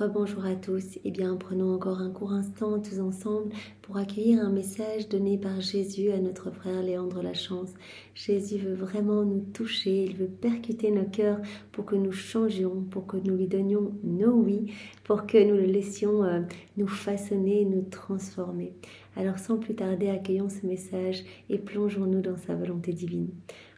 Rebonjour à tous. Eh bien, prenons encore un court instant tous ensemble pour accueillir un message donné par Jésus à notre frère Léandre Lachance. Jésus veut vraiment nous toucher, il veut percuter nos cœurs pour que nous changions, pour que nous lui donnions nos oui, pour que nous le laissions euh, nous façonner, nous transformer. Alors, sans plus tarder, accueillons ce message et plongeons-nous dans sa volonté divine.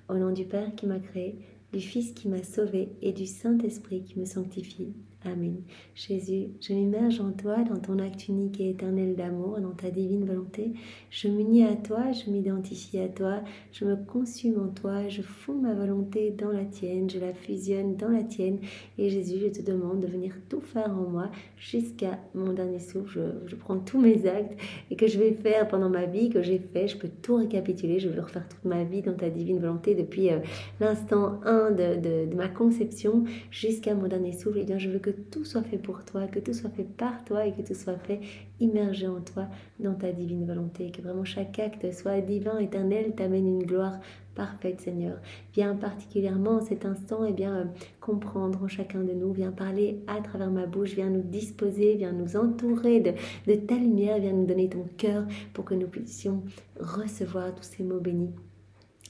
Au nom du Père qui m'a créé, du Fils qui m'a sauvé et du Saint-Esprit qui me sanctifie. Amen. Jésus, je m'immerge en toi, dans ton acte unique et éternel d'amour, dans ta divine volonté. Je m'unis à toi, je m'identifie à toi, je me consume en toi, je fonds ma volonté dans la tienne, je la fusionne dans la tienne. Et Jésus, je te demande de venir tout faire en moi jusqu'à mon dernier souffle. Je, prends tous mes actes et que je vais faire pendant ma vie, que j'ai fait. Je peux tout récapituler, je veux refaire toute ma vie dans ta divine volonté depuis euh, l'instant 1 de, de, ma conception jusqu'à mon dernier souffle. Et eh bien, je veux que tout soit fait pour toi, que tout soit fait par toi et que tout soit fait immergé en toi dans ta divine volonté. Que vraiment chaque acte soit divin, éternel, t'amène une gloire parfaite, Seigneur. Viens particulièrement en cet instant, et eh bien, euh, comprendre en chacun de nous. Viens parler à travers ma bouche, viens nous disposer, viens nous entourer de, de ta lumière, viens nous donner ton cœur pour que nous puissions recevoir tous ces mots bénis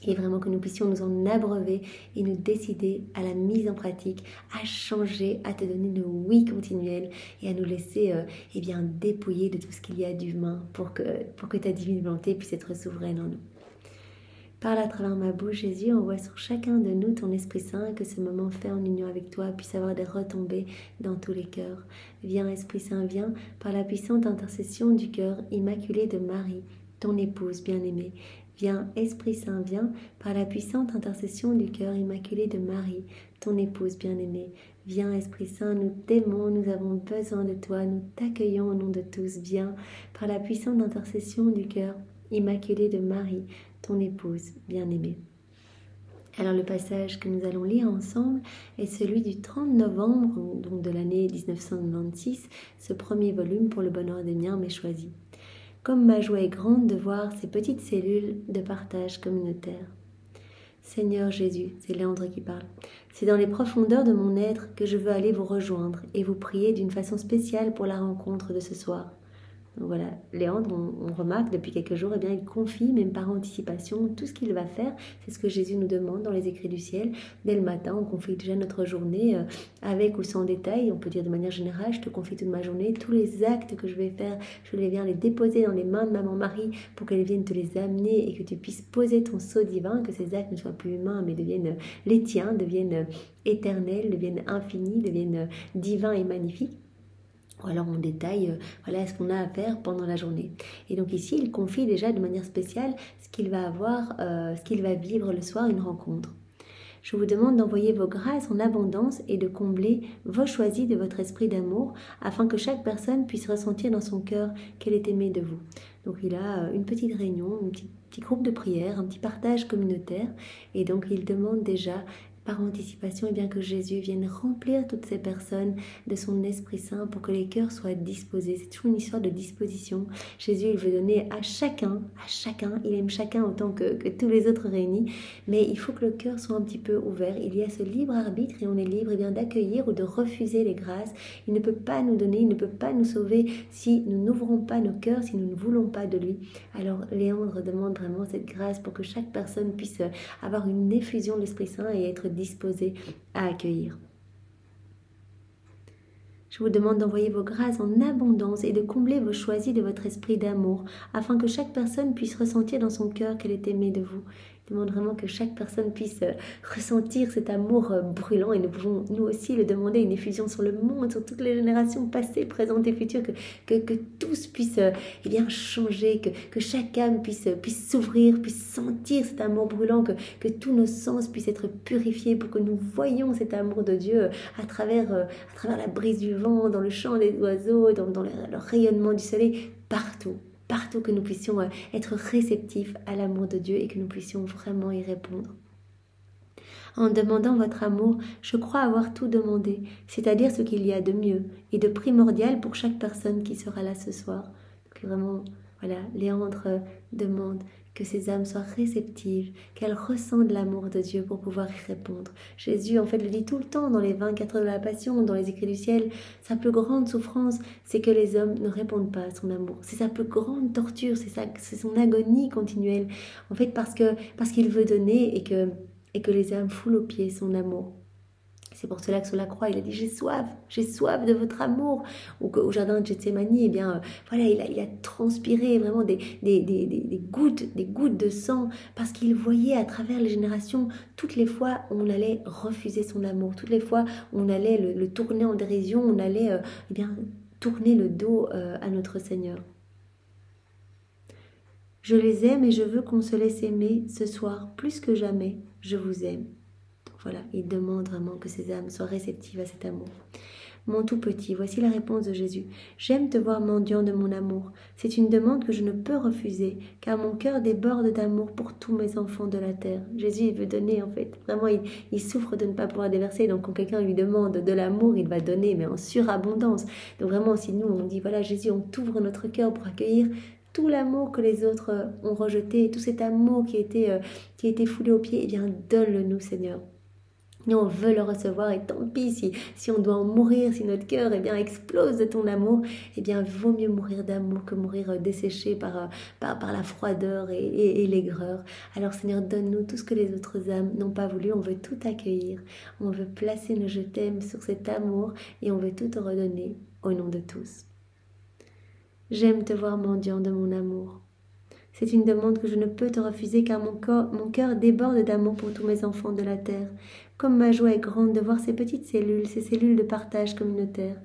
et vraiment que nous puissions nous en abreuver et nous décider à la mise en pratique, à changer, à te donner nos oui continuels et à nous laisser euh, eh bien, dépouiller de tout ce qu'il y a d'humain pour que, pour que ta divine volonté puisse être souveraine en nous. Parle à travers ma bouche, Jésus, envoie sur chacun de nous ton Esprit Saint, que ce moment fait en union avec toi puisse avoir des retombées dans tous les cœurs. Viens, Esprit Saint, viens, par la puissante intercession du cœur immaculé de Marie, ton épouse bien-aimée. Viens, Esprit Saint, viens, par la puissante intercession du cœur immaculé de Marie, ton épouse bien-aimée. Viens, Esprit Saint, nous t'aimons, nous avons besoin de toi, nous t'accueillons au nom de tous. Viens, par la puissante intercession du cœur immaculé de Marie, ton épouse bien-aimée. Alors le passage que nous allons lire ensemble est celui du 30 novembre, de l'année 1996, ce premier volume pour le bonheur des miens m'est choisi comme ma joie est grande de voir ces petites cellules de partage communautaire. Seigneur Jésus, c'est Léandre qui parle, c'est dans les profondeurs de mon être que je veux aller vous rejoindre et vous prier d'une façon spéciale pour la rencontre de ce soir. Voilà, Léandre, on, remarque depuis quelques jours, eh bien, il confie, même par anticipation, tout ce qu'il va faire. C'est ce que Jésus nous demande dans les écrits du ciel. Dès le matin, on confie déjà notre journée, euh, avec ou sans détail. On peut dire de manière générale, je te confie toute ma journée. Tous les actes que je vais faire, je les viens les déposer dans les mains de maman Marie pour qu'elle vienne te les amener et que tu puisses poser ton sceau divin, que ces actes ne soient plus humains, mais deviennent les tiens, deviennent éternels, deviennent infinis, deviennent divins et magnifiques ou alors on détaille euh, voilà ce qu'on a à faire pendant la journée. Et donc ici, il confie déjà de manière spéciale ce qu'il va avoir, euh, ce qu'il va vivre le soir, une rencontre. Je vous demande d'envoyer vos grâces en abondance et de combler vos choisis de votre esprit d'amour afin que chaque personne puisse ressentir dans son cœur qu'elle est aimée de vous. Donc il a euh, une petite réunion, un petit, petit groupe de prière, un petit partage communautaire et donc il demande déjà par anticipation, et eh bien que Jésus vienne remplir toutes ces personnes de son Esprit Saint pour que les cœurs soient disposés. C'est toujours une histoire de disposition. Jésus, il veut donner à chacun, à chacun, il aime chacun autant que, que tous les autres réunis, mais il faut que le cœur soit un petit peu ouvert. Il y a ce libre arbitre et on est libre eh bien d'accueillir ou de refuser les grâces. Il ne peut pas nous donner, il ne peut pas nous sauver si nous n'ouvrons pas nos cœurs, si nous ne voulons pas de lui. Alors Léandre demande vraiment cette grâce pour que chaque personne puisse avoir une effusion de l'Esprit Saint et être disposé à accueillir. Je vous demande d'envoyer vos grâces en abondance et de combler vos choisis de votre esprit d'amour, afin que chaque personne puisse ressentir dans son cœur qu'elle est aimée de vous demande vraiment que chaque personne puisse euh, ressentir cet amour euh, brûlant. Et nous pouvons nous aussi le demander une effusion sur le monde, sur toutes les générations passées, présentes et futures, que, que, que tous puissent euh, eh bien, changer, que, que chaque âme puisse, s'ouvrir, puisse sentir cet amour brûlant, que, que tous nos sens puissent être purifiés pour que nous voyions cet amour de Dieu à travers, à travers la brise du vent, dans le chant des oiseaux, dans, dans le rayonnement du soleil, partout partout que nous puissions euh, être réceptifs à l'amour de Dieu et que nous puissions vraiment y répondre. En demandant votre amour, je crois avoir tout demandé, c'est-à-dire ce qu'il y a de mieux et de primordial pour chaque personne qui sera là ce soir. Donc vraiment, voilà, Léandre demande que ces âmes soient réceptives, qu'elles ressentent l'amour de Dieu pour pouvoir y répondre. Jésus, en fait, le dit tout le temps dans les 24 heures de la Passion, dans les écrits du ciel. Sa plus grande souffrance, c'est que les hommes ne répondent pas à son amour. C'est sa plus grande torture, c'est son agonie continuelle. En fait, parce parce qu'il veut donner et que et que les âmes foulent aux pieds son amour. C'est pour cela que sur la croix, il a dit J'ai soif, j'ai soif de votre amour. Ou qu'au jardin de Gethsemane, eh bien, euh, voilà, il a, transpiré vraiment des, gouttes, des gouttes de sang, parce qu'il voyait à travers les générations toutes les fois où on allait refuser son amour, toutes les fois où on allait le, tourner en dérision, on allait euh, eh bien, tourner le dos euh, à notre Seigneur. Je les aime et je veux qu'on se laisse aimer ce soir plus que jamais. Je vous aime. Voilà, il demande vraiment que ces âmes soient réceptives à cet amour. Mon tout petit, voici la réponse de Jésus. J'aime te voir mendiant de mon amour. C'est une demande que je ne peux refuser, car mon cœur déborde d'amour pour tous mes enfants de la terre. Jésus, il veut donner, en fait. Vraiment, il, souffre de ne pas pouvoir déverser. Donc, quand quelqu'un lui demande de l'amour, il va donner, mais en surabondance. Donc, vraiment, si nous, on dit, voilà, Jésus, on t'ouvre notre cœur pour accueillir tout l'amour que les autres ont rejeté, tout cet amour qui été, euh, qui été foulé aux pieds, eh bien, donne-le nous, Seigneur. Nous, on veut le recevoir et tant pis si, si on doit en mourir, si notre cœur eh bien, explose de ton amour, eh bien, vaut mieux mourir d'amour que mourir euh, desséché par, euh, par, par la froideur et, et, l'aigreur. Alors Seigneur, donne-nous tout ce que les autres âmes n'ont pas voulu. On veut tout accueillir. On veut placer nos je t'aime sur cet amour et on veut tout te redonner au nom de tous. J'aime te voir mendiant de mon amour. C'est une demande que je ne peux te refuser car mon, corps, mon cœur déborde d'amour pour tous mes enfants de la terre. Comme ma joie est grande de voir ces petites cellules, ces cellules de partage communautaire,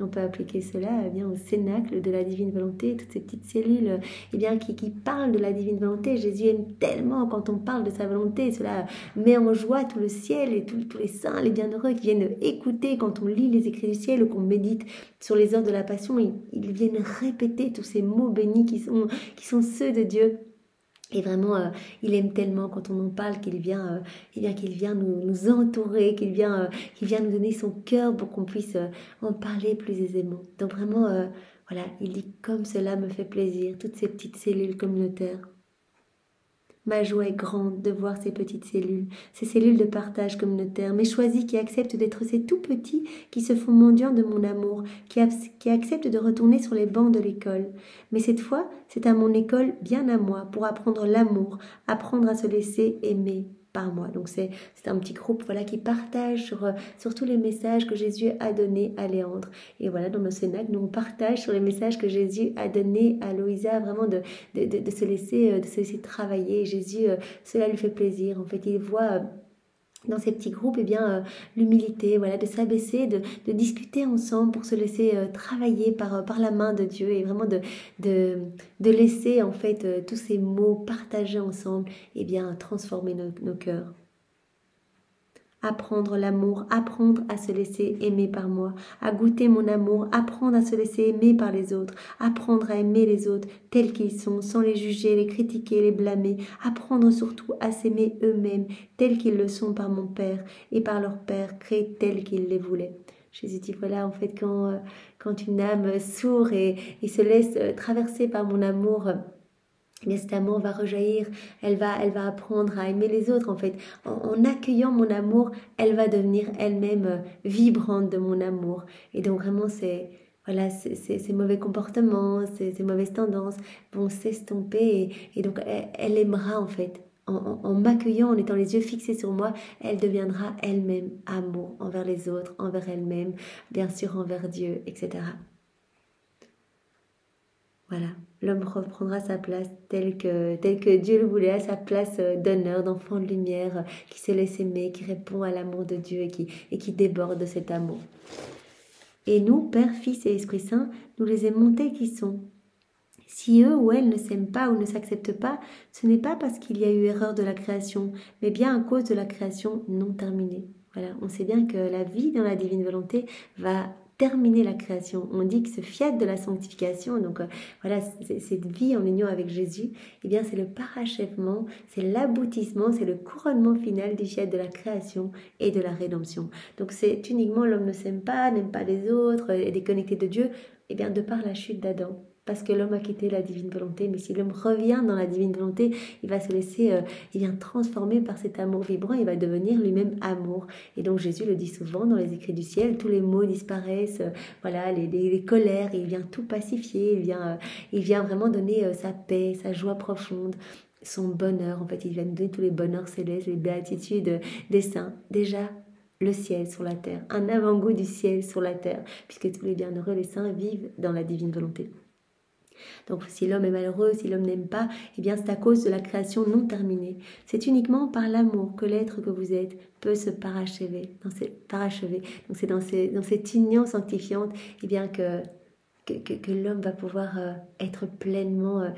on peut appliquer cela eh bien, au cénacle de la divine volonté, toutes ces petites cellules eh bien, qui, qui parlent de la divine volonté. Jésus aime tellement quand on parle de sa volonté, cela met en joie tout le ciel et tous les saints, les bienheureux qui viennent écouter quand on lit les écrits du ciel ou qu'on médite sur les heures de la passion. Ils, ils viennent répéter tous ces mots bénis qui sont, qui sont ceux de Dieu. Et vraiment, euh, il aime tellement quand on en parle qu'il vient, euh, vient qu'il vient nous, nous entourer, qu'il vient, euh, qu'il vient nous donner son cœur pour qu'on puisse en parler plus aisément. Donc vraiment, voilà, il dit comme cela me fait plaisir, toutes ces petites cellules communautaires. Ma joie est grande de voir ces petites cellules, ces cellules de partage communautaire, mais choisis qui acceptent d'être ces tout petits qui se font mendiants de mon amour, qui, qui acceptent de retourner sur les bancs de l'école. Mais cette fois, c'est à mon école, bien à moi, pour apprendre l'amour, apprendre à se laisser aimer par moi. Donc c'est un petit groupe voilà qui partage sur, euh, sur tous les messages que Jésus a donnés à Léandre. Et voilà, dans nos cénacles, nous on partage sur les messages que Jésus a donnés à Louisa, vraiment de, de, de, se, laisser, euh, de se laisser travailler. Jésus, euh, cela lui fait plaisir. En fait, il voit dans ces petits groupes, eh bien, euh, l'humilité, voilà, de s'abaisser, de, de, discuter ensemble pour se laisser euh, travailler par, euh, par la main de Dieu et vraiment de, laisser en fait tous ces mots partagés ensemble, eh bien, transformer nos, nos cœurs apprendre l'amour, apprendre à se laisser aimer par moi, à goûter mon amour, apprendre à se laisser aimer par les autres, apprendre à aimer les autres tels qu'ils sont, sans les juger, les critiquer, les blâmer, apprendre surtout à s'aimer eux-mêmes tels qu'ils le sont par mon Père et par leur Père créé tel qu'ils les voulaient. Jésus dit voilà en fait quand, euh, quand une âme s'ouvre et, et se laisse euh, traverser par mon amour, amour va rejaillir, elle va, elle va apprendre à aimer les autres en fait. En, accueillant mon amour, elle va devenir elle-même euh, vibrante de mon amour. Et donc vraiment, c'est voilà, ces mauvais comportements, ces, mauvaises tendances vont s'estomper et, donc elle, aimera en fait. En, en m'accueillant, en étant les yeux fixés sur moi, elle deviendra elle-même amour envers les autres, envers elle-même, bien sûr envers Dieu, etc. Voilà, l'homme reprendra sa place telle que, Dieu le voulait, à sa place euh, d'honneur, d'enfant de lumière, euh, qui se laisse aimer, qui répond à l'amour de Dieu et qui, et qui déborde de cet amour. Et nous, Père, Fils et Esprit Saint, nous les aimons tels qu'ils sont. Si eux ou elles ne s'aiment pas ou ne s'acceptent pas, ce n'est pas parce qu'il y a eu erreur de la création, mais bien à cause de la création non terminée. Voilà, on sait bien que la vie dans la divine volonté va terminer la création. On dit que ce fiat de la sanctification, donc euh, voilà, cette vie en union avec Jésus, eh bien c'est le parachèvement, c'est l'aboutissement, c'est le couronnement final du fiat de la création et de la rédemption. Donc c'est uniquement l'homme ne s'aime pas, n'aime pas les autres, est déconnecté de Dieu, eh bien de par la chute d'Adam. Parce que l'homme a quitté la divine volonté. Mais si l'homme revient dans la divine volonté, il va se laisser, euh, il vient transformer par cet amour vibrant, il va devenir lui-même amour. Et donc Jésus le dit souvent dans les écrits du ciel, tous les mots disparaissent, euh, voilà, les, les, colères, il vient tout pacifier, il vient, euh, il vient vraiment donner sa paix, sa joie profonde son bonheur, en fait, il vient nous donner tous les bonheurs célestes, les béatitudes des saints. Déjà, le ciel sur la terre, un avant-goût du ciel sur la terre, puisque tous les bienheureux, les saints, vivent dans la divine volonté. Donc si l'homme est malheureux, si l'homme n'aime pas, eh bien c'est à cause de la création non terminée. C'est uniquement par l'amour que l'être que vous êtes peut se parachever. Dans parachever. Donc c'est dans, cette union sanctifiante eh bien, que, que, l'homme va pouvoir euh, être pleinement euh,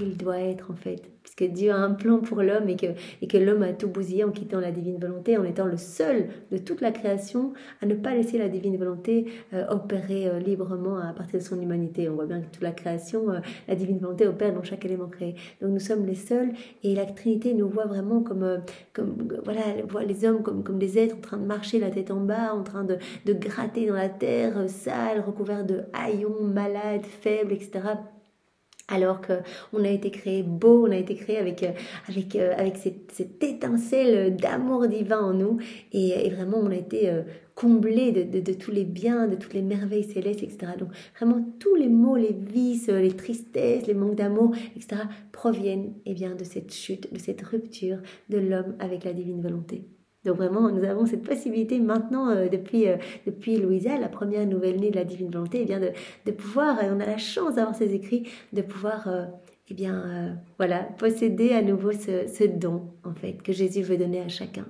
il doit être en fait que Dieu a un plan pour l'homme et que, et que l'homme a tout bousillé en quittant la divine volonté, en étant le seul de toute la création à ne pas laisser la divine volonté euh, opérer euh, librement à partir de son humanité. On voit bien que toute la création, euh, la divine volonté opère dans chaque élément créé. Donc nous sommes les seuls et la Trinité nous voit vraiment comme, comme voilà, voit les hommes comme, comme des êtres en train de marcher la tête en bas, en train de, de gratter dans la terre, sale, recouvert de haillons, malades, faibles, etc alors qu'on a été créé beau, on a été créé avec, euh, avec, euh, avec cette, étincelle d'amour divin en nous, et, vraiment on a été euh, comblé de, tous les biens, de toutes les merveilles célestes, etc. Donc vraiment tous les maux, les vices, les tristesses, les manques d'amour, etc. proviennent eh bien, de cette chute, de cette rupture de l'homme avec la divine volonté. Donc vraiment, nous avons cette possibilité maintenant, euh, depuis, euh, depuis Louisa, la première nouvelle-née de la divine volonté, eh de, pouvoir, on a la chance d'avoir ces écrits, de pouvoir euh, eh bien, voilà, posséder à nouveau ce don, en fait, que Jésus veut donner à chacun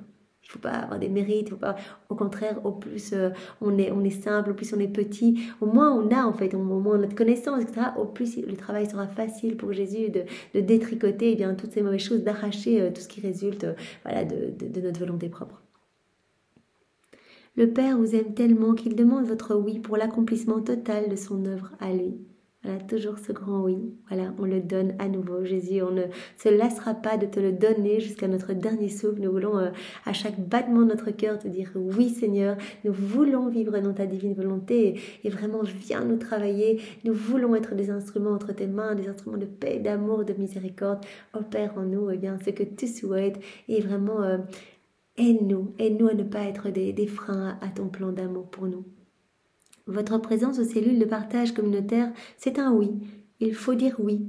faut pas avoir des mérites, faut pas. Au contraire, au plus euh, on est on est simple, au plus on est petit, au moins on a en fait, au moins de connaissances, etc. Au plus le travail sera facile pour Jésus de, de détricoter eh bien toutes ces mauvaises choses, d'arracher euh, tout ce qui résulte euh, voilà de, de notre volonté propre. Le Père vous aime tellement qu'il demande votre oui pour l'accomplissement total de son œuvre à lui. Voilà, toujours ce grand oui. Voilà, on le donne à nouveau. Jésus, on ne se lassera pas de te le donner jusqu'à notre dernier souffle. Nous voulons, euh, à chaque battement de notre cœur, te dire oui, Seigneur. Nous voulons vivre dans ta divine volonté et, vraiment, viens nous travailler. Nous voulons être des instruments entre tes mains, des instruments de paix, d'amour, de miséricorde. Opère en nous, eh bien, ce que tu souhaites et vraiment, euh, aide-nous, aide-nous à ne pas être des, freins à ton plan d'amour pour nous. Votre présence aux cellules de partage communautaire, c'est un oui. Il faut dire oui.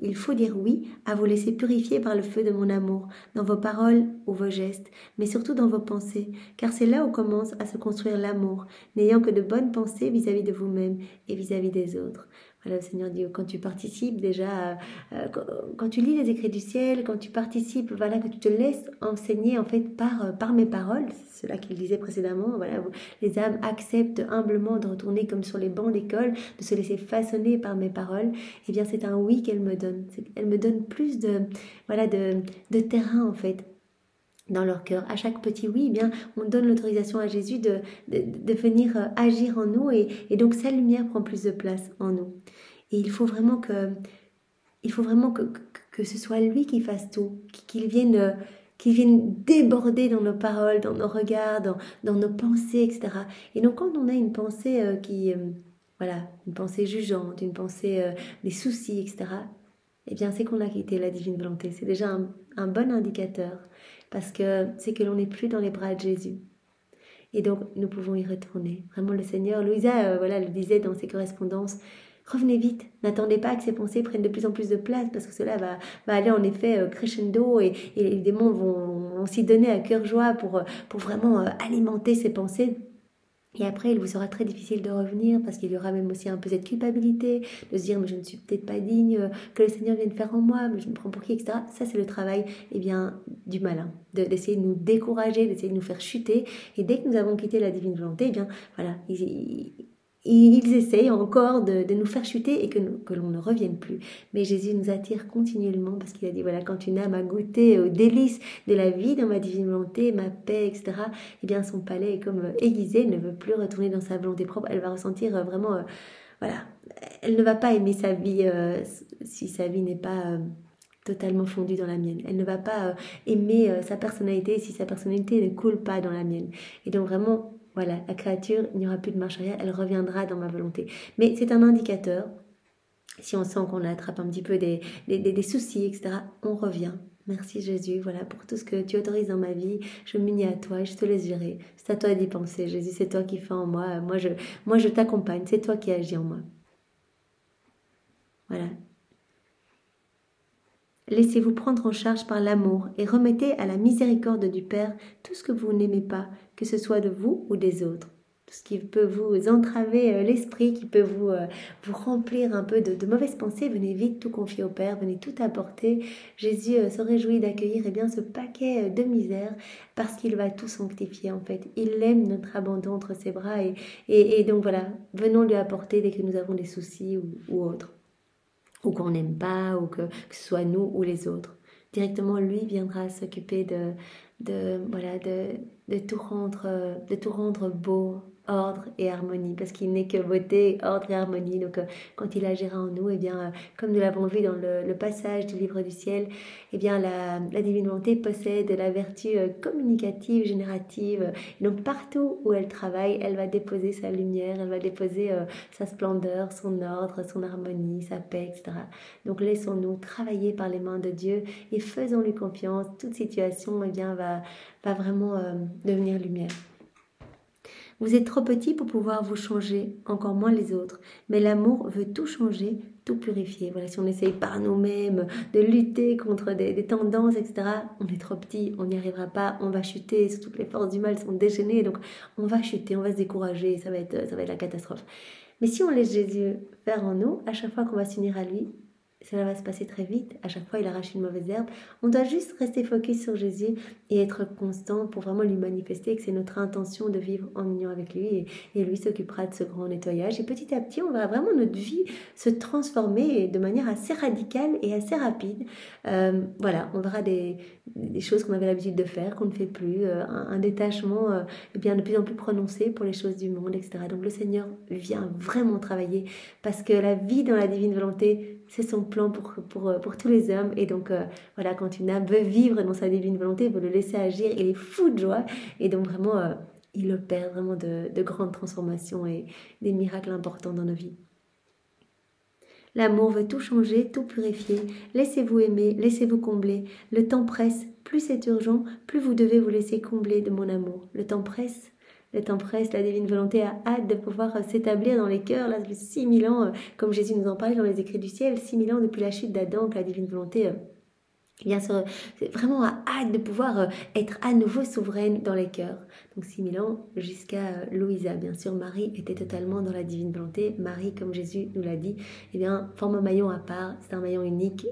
il faut dire oui à vous laisser purifier par le feu de mon amour, dans vos paroles ou vos gestes, mais surtout dans vos pensées, car c'est là où commence à se construire l'amour, n'ayant que de bonnes pensées vis-à-vis de vous-même et vis à -vis des autres. Voilà, le Seigneur dit, quand tu participes déjà, euh, quand, tu lis les écrits du ciel, quand tu participes, voilà, que tu te laisses enseigner en fait par, euh, par mes paroles, c'est cela qu'il disait précédemment, voilà, les âmes acceptent humblement de retourner comme sur les bancs d'école, de se laisser façonner par mes paroles, et eh bien c'est un oui qu'elle me donne. Elle me donne plus de, voilà, de, de terrain en fait dans leur cœur. À chaque petit oui, eh bien, on donne l'autorisation à Jésus de, de, venir euh, agir en nous et, et, donc sa lumière prend plus de place en nous. Et il faut vraiment que, il faut vraiment que, que, ce soit lui qui fasse tout, qu'il vienne, euh, qu'il vienne déborder dans nos paroles, dans nos regards, dans, dans, nos pensées, etc. Et donc quand on a une pensée euh, qui, voilà, une pensée jugeante, une pensée des soucis, etc. Eh bien, c'est qu'on a quitté la divine volonté. C'est déjà un, un bon indicateur parce que c'est que l'on n'est plus dans les bras de Jésus. Et donc, nous pouvons y retourner. Vraiment, le Seigneur, Louisa, euh, voilà, le disait dans ses correspondances, revenez vite, n'attendez pas que ces pensées prennent de plus en plus de place, parce que cela va, va aller en effet euh, crescendo et, les démons vont, vont s'y donner à cœur joie pour, euh, pour vraiment alimenter ces pensées. Et après, il vous sera très difficile de revenir parce qu'il y aura même aussi un peu cette culpabilité de se dire mais je ne suis peut-être pas digne euh, que le Seigneur vienne faire en moi, mais je me prends pour qui, etc. Ça, c'est le travail eh bien, du malin, d'essayer de, nous décourager, d'essayer de nous faire chuter. Et dès que nous avons quitté la divine volonté, eh bien, voilà, il, ils essayent encore de, nous faire chuter et que, l'on ne revienne plus. Mais Jésus nous attire continuellement parce qu'il a dit, voilà, quand une âme a goûté aux délices de la vie dans ma divine volonté, ma paix, etc., eh bien son palais est comme euh, aiguisé, ne veut plus retourner dans sa volonté propre, elle va ressentir euh, vraiment, euh, voilà, elle ne va pas aimer sa vie si sa vie n'est pas... totalement fondue dans la mienne. Elle ne va pas aimer sa personnalité si sa personnalité ne coule pas dans la mienne. Et donc vraiment, voilà, la créature, il n'y aura plus de marche arrière, elle reviendra dans ma volonté. Mais c'est un indicateur si on sent qu'on attrape un petit peu des, soucis, etc., on revient. Merci Jésus, voilà, pour tout ce que tu autorises dans ma vie. Je m'unis à toi et je te laisse gérer. C'est à toi d'y penser. Jésus, c'est toi qui fais en moi. Moi, je, moi, je t'accompagne. C'est toi qui agis en moi. Voilà. Laissez-vous prendre en charge par l'amour et remettez à la miséricorde du Père tout ce que vous n'aimez pas, que ce soit de vous ou des autres ce qui peut vous entraver euh, l'esprit, qui peut vous, euh, vous remplir un peu de, mauvaises pensées, venez vite tout confier au Père, venez tout apporter. Jésus euh, se réjouit d'accueillir eh bien ce paquet de misère parce qu'il va tout sanctifier en fait. Il aime notre abandon entre ses bras et, et, donc voilà, venons lui apporter dès que nous avons des soucis ou, ou autres, ou qu'on n'aime pas, ou que, ce soit nous ou les autres. Directement lui viendra s'occuper de voilà de, de tout rendre de tout rendre beau ordre et harmonie, parce qu'il n'est que beauté, ordre et harmonie. Donc, euh, quand il agira en nous, et eh bien, euh, comme nous l'avons vu dans le, passage du livre du ciel, et eh bien, la, divine volonté possède la vertu euh, communicative, générative. donc, partout où elle travaille, elle va déposer sa lumière, elle va déposer sa splendeur, son ordre, son harmonie, sa paix, etc. Donc, laissons-nous travailler par les mains de Dieu et faisons-lui confiance. Toute situation, et eh bien, va vraiment devenir lumière. Vous êtes trop petit pour pouvoir vous changer, encore moins les autres. Mais l'amour veut tout changer, tout purifier. Voilà, si on essaye par nous-mêmes de lutter contre des, tendances, etc., on est trop petit, on n'y arrivera pas, on va chuter, toutes les forces du mal sont déchaînées, donc on va chuter, on va se décourager, ça va être, ça va être la catastrophe. Mais si on laisse Jésus faire en nous, à chaque fois qu'on va s'unir à lui, cela va se passer très vite. À chaque fois, il arrache une mauvaise herbe. On doit juste rester focus sur Jésus et être constant pour vraiment lui manifester que c'est notre intention de vivre en union avec lui et, lui s'occupera de ce grand nettoyage. Et petit à petit, on verra vraiment notre vie se transformer de manière assez radicale et assez rapide. Euh, voilà, on verra des, choses qu'on avait l'habitude de faire, qu'on ne fait plus, euh, un, détachement euh, bien de plus en plus prononcé pour les choses du monde, etc. Donc le Seigneur vient vraiment travailler parce que la vie dans la divine volonté, c'est son plan pour, euh, pour, tous les hommes. Et donc, euh, voilà, quand une âme veut vivre dans sa divine volonté, il veut le laisser agir, il est fou de joie. Et donc, vraiment, euh, il opère vraiment de, de grandes transformations et des miracles importants dans nos vies. L'amour veut tout changer, tout purifier. Laissez-vous aimer, laissez-vous combler. Le temps presse, plus c'est urgent, plus vous devez vous laisser combler de mon amour. Le temps presse, le temps presse, la divine volonté a hâte de pouvoir euh, s'établir dans les cœurs. Là, depuis 6000 ans, euh, comme Jésus nous en parle dans les écrits du ciel, 6000 ans depuis la chute d'Adam, que la divine volonté euh, vient vraiment a hâte de pouvoir être à nouveau souveraine dans les cœurs. Donc 6000 ans jusqu'à Louisa. Bien sûr, Marie était totalement dans la divine volonté. Marie, comme Jésus nous l'a dit, eh bien, forme un maillon à part. C'est un maillon unique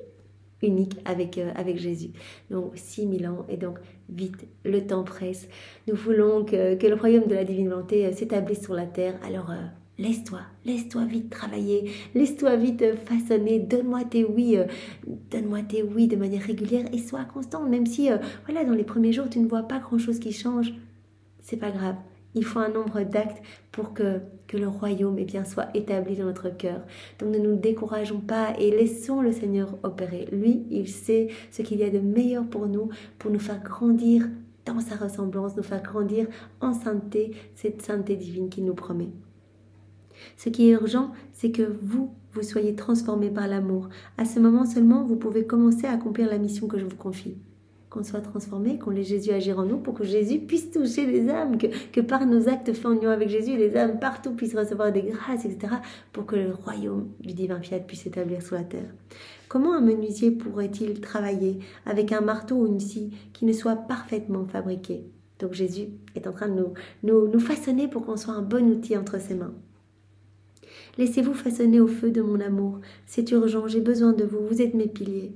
unique avec, avec Jésus. Donc 6000 ans et donc vite, le temps presse. Nous voulons que, le royaume de la divine volonté euh, s'établisse sur la terre. Alors euh, laisse-toi, laisse-toi vite travailler, laisse-toi vite façonner, donne-moi tes oui, donne-moi tes oui de manière régulière et sois constant, même si voilà dans les premiers jours tu ne vois pas grand-chose qui change, c'est pas grave. Il faut un nombre d'actes pour que, que le royaume eh bien, soit établi dans notre cœur. Donc ne nous décourageons pas et laissons le Seigneur opérer. Lui, il sait ce qu'il y a de meilleur pour nous, pour nous faire grandir dans sa ressemblance, nous faire grandir en sainteté, cette sainteté divine qu'il nous promet. Ce qui est urgent, c'est que vous, vous soyez transformés par l'amour. À ce moment seulement, vous pouvez commencer à accomplir la mission que je vous confie qu'on soit transformé, qu'on laisse Jésus agir en nous pour que Jésus puisse toucher les âmes, que, que par nos actes faits en union avec Jésus, les âmes partout puissent recevoir des grâces, etc., pour que le royaume du divin fiat puisse s'établir sur la terre. Comment un menuisier pourrait-il travailler avec un marteau ou une scie qui ne soit parfaitement fabriqué? Donc Jésus est en train de nous, nous, nous façonner pour qu'on soit un bon outil entre ses mains. Laissez-vous façonner au feu de mon amour. C'est urgent, j'ai besoin de vous, vous êtes mes piliers.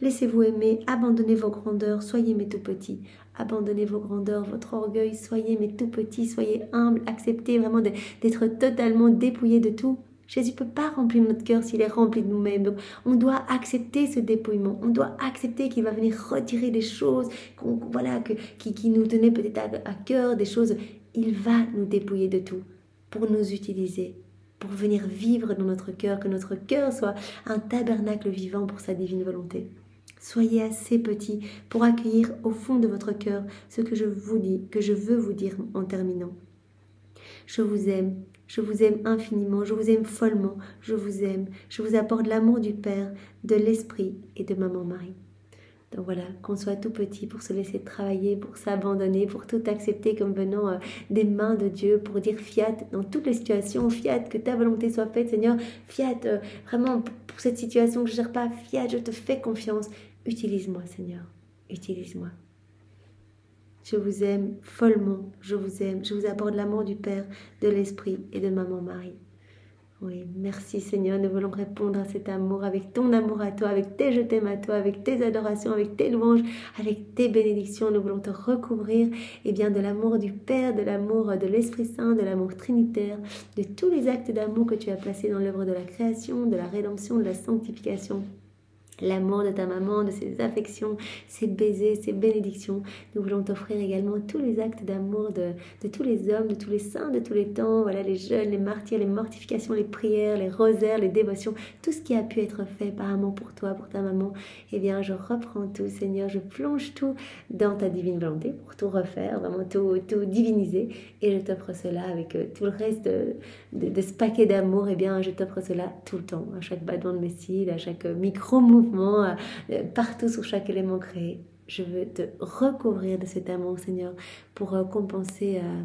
Laissez-vous aimer, abandonnez vos grandeurs, soyez mes tout petits. Abandonnez vos grandeurs, votre orgueil, soyez mes tout petits, soyez humbles, acceptez vraiment d'être totalement dépouillés de tout. Jésus ne peut pas remplir notre cœur s'il est rempli de nous-mêmes. Donc, on doit accepter ce dépouillement. On doit accepter qu'il va venir retirer des choses voilà, que, qui, nous tenaient peut-être à, à cœur, des choses. Il va nous dépouiller de tout pour nous utiliser, pour venir vivre dans notre cœur, que notre cœur soit un tabernacle vivant pour sa divine volonté. Soyez assez petit pour accueillir au fond de votre cœur ce que je vous dis, que je veux vous dire en terminant. Je vous aime Je vous aime infiniment, je vous aime follement, je vous aime. Je vous apporte l'amour du Père, de l'Esprit et de Maman Marie. Donc voilà, qu'on soit tout petit pour se laisser travailler, pour s'abandonner, pour tout accepter comme venant euh, des mains de Dieu, pour dire fiat dans toutes les situations, fiat, que ta volonté soit faite, Seigneur, fiat, euh, vraiment pour cette situation que je ne gère pas, fiat, je te fais confiance. Utilise-moi, Seigneur, utilise-moi. Je vous aime follement, je vous aime, je vous apporte l'amour du Père, de l'Esprit et de Maman Marie. Oui, merci Seigneur, nous voulons répondre à cet amour avec ton amour à toi, avec tes je t'aime à toi, avec tes adorations, avec tes louanges, avec tes bénédictions. Nous voulons te recouvrir eh bien, de l'amour du Père, de l'amour de l'Esprit Saint, de l'amour trinitaire, de tous les actes d'amour que tu as placés dans l'œuvre de la création, de la rédemption, de la sanctification l'amour de ta maman, de ses affections, ses baisers, ses bénédictions. Nous voulons t'offrir également tous les actes d'amour de, de, tous les hommes, de tous les saints, de tous les temps, voilà, les jeunes, les martyrs, les mortifications, les prières, les rosaires, les dévotions, tout ce qui a pu être fait par amour pour toi, pour ta maman. Eh bien, je reprends tout, Seigneur, je plonge tout dans ta divine volonté pour tout refaire, vraiment tout, tout diviniser, et je t'offre cela avec euh, tout le reste de, de, ce paquet d'amour. Eh bien, je t'offre cela tout le temps, à chaque battement de mes cils, à chaque micro-mouvement euh, partout sur chaque élément créé. Je veux te recouvrir de cet amour, Seigneur, pour euh, compenser euh,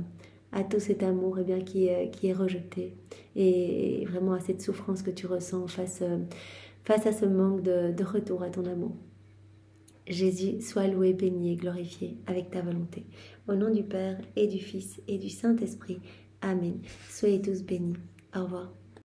à tout cet amour et eh bien, qui, qui est rejeté et vraiment à cette souffrance que tu ressens face, face à ce manque de, de retour à ton amour. Jésus, sois loué, béni et glorifié avec ta volonté. Au nom du Père et du Fils et du Saint-Esprit. Amen. Soyez tous bénis. Au revoir.